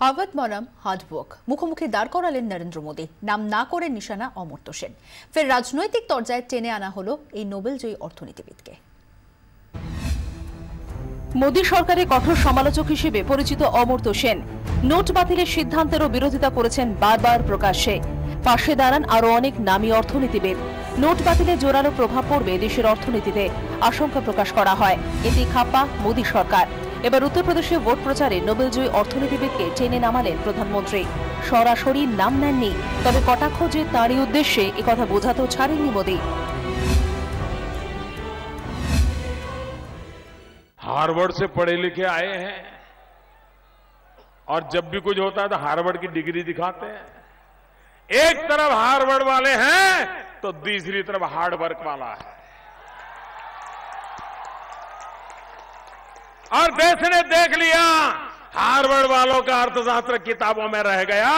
Harvard বনাম hard work মুখোমুখি দাঁড় করালেন নরেন্দ্র মোদী। নাম না করে নিশানা অমর্ত্য সেন। ফের রাজনৈতিক তরজায় টেনে আনা হলো এই নোবেলজয়ী অর্থনীতিবিদকে। মোদী সরকারের কঠোর সমালোচক হিসেবে পরিচিত অমর্ত্য সেন নোট বাতিলের সিদ্ধান্তেরও বিরোধিতা করেছেন বারবার প্রকাশ্যে। পাশে দাঁড়ান আরও অনেক নামী অর্থনীতিবিদ। নোট বাতিলে জোরালো প্রভাব পড়বে দেশের অর্থনীতিতে, আশঙ্কা প্রকাশ করা হয়। এতে খাপ্পা মোদী সরকার। এবার উত্তরপ্রদেশে ভোট প্রচারে নোবেলজয়ী অর্থনীতিবিদকে টেনে নামালেন প্রধানমন্ত্রী সরাসরি নাম নেননি তবে কটাক্ষ যে তাঁরই উদ্দেশ্যে একথা বোঝাতেও ছাড়েননি মোদী हार्वर्ड से पढ़े लिखे आए हैं और जब भी कुछ होता है तो हार्वर्ड की डिग्री दिखाते हैं एक तरफ हार्वर्ड वाले हैं तो दूसरी तरफ हार्ड वर्क वाला है और देश ने देख लिया। हार्वर्ड वालों का अर्थशास्त्र किताबों में रह गया।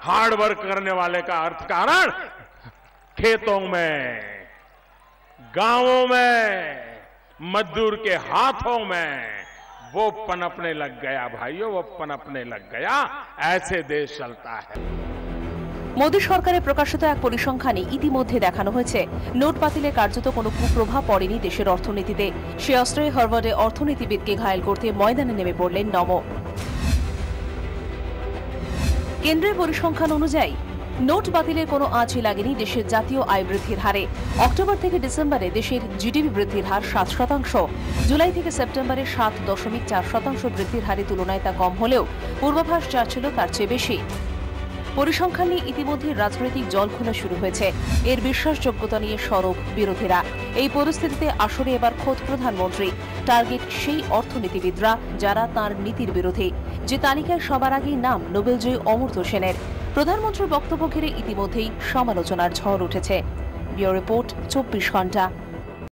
हार्ड वर्क करने वाले का अर्थ कारण खेतों में, गाँवों में, मजदूर के हाथों में। वो पनपने लग गया, भाइयों, वो पनपने लग गया। ऐसे देश चलता है। মোদী সরকারের প্রকাশিত এক পরিসংখ্যানে ইতিমধ্যে দেখানো হয়েছে, নোট বাতিলের কার্যত কোনো কুপ্রভাব পড়েনি দেশের অর্থনীতিতে। সে অস্ত্রে হার্ভার্ডে অর্থনীতিবিদকে ঘায়েল করতে ময়দানে নেমে পড়লেন নম। কেন্দ্রের পরিসংখ্যান অনুযায়ী, নোট বাতিলের কোনো আঁচই লাগেনি দেশের জাতীয় আয় বৃদ্ধির হারে। অক্টোবর থেকে ডিসেম্বরে দেশের জিডিপি বৃদ্ধির হার সাত শতাংশ, জুলাই থেকে সেপ্টেম্বরে সাত দশমিক চার শতাংশ বৃদ্ধির হারে তুলনায় তা কম হলেও পূর্বাভাস যা ছিল তার চেয়ে বেশি। পরিসংখ্যান নিয়ে ইতিমধ্যে রাজনৈতিক জল খোলা শুরু হয়েছে। এর বিশ্বাসযোগ্যতা নিয়ে সরব বিরোধীরা। এই পরিস্থিতিতে আসরে এবার খোদ প্রধানমন্ত্রী। টার্গেট সেই অর্থনীতিবিদরা যারা তার নীতির বিরোধী। যে তালিকায় সবার আগেই নাম নোবেলজয়ী অমর্ত্য সেনের। প্রধানমন্ত্রীর বক্তব্য ঘিরে ইতিমধ্যেই সমালোচনার ঝড় উঠেছে। ব্যুরো রিপোর্ট, চব্বিশ ঘণ্টা